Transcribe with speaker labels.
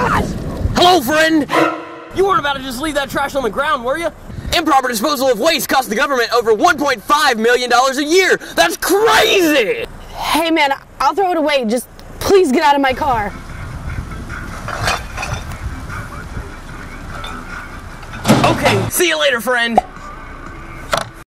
Speaker 1: Hello, friend!
Speaker 2: You weren't about to just leave that trash on the ground, were you?
Speaker 1: Improper disposal of waste costs the government over $1.5 million a year. That's crazy!
Speaker 3: Hey man, I'll throw it away. Just please get out of my car.
Speaker 1: Okay, see you later, friend.